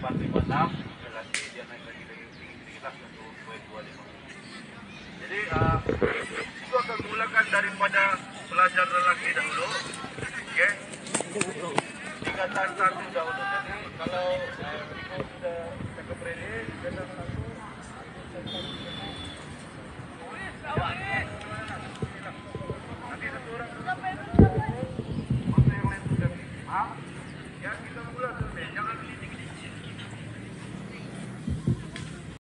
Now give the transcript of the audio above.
456 sekali lagi dia naik lagi lagi sedikit lah untuk 225. Jadi uh, itu akan mulakan daripada pelajar lelaki dahulu. oke okay? Tingkatan satu dahulu. Jadi kalau eh, uh, ikut sudah cakap ready, kita satu. Nanti satu orang. Masa yang lain sudah. Ha?